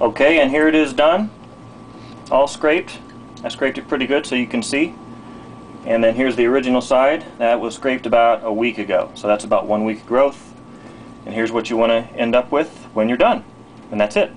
Okay, and here it is done. All scraped. I scraped it pretty good so you can see. And then here's the original side. That was scraped about a week ago. So that's about one week growth. And here's what you want to end up with when you're done. And that's it.